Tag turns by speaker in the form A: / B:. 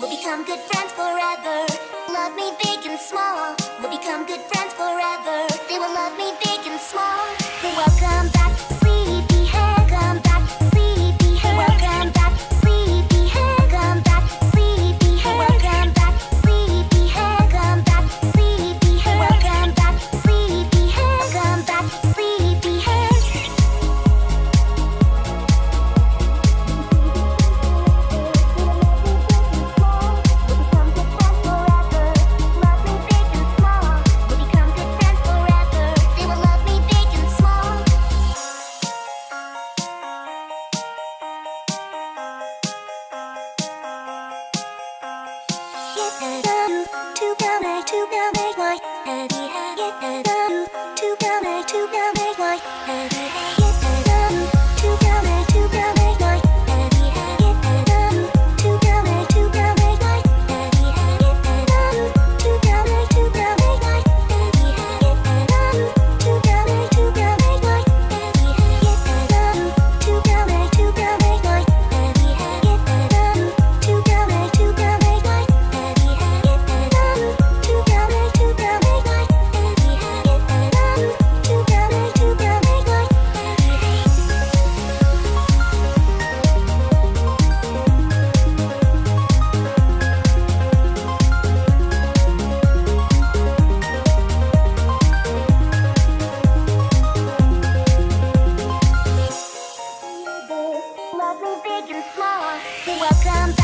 A: We'll become good friends forever. Love me big and small. We'll become good friends forever. They will love me big and small. They welcome back. Together, together, together Welcome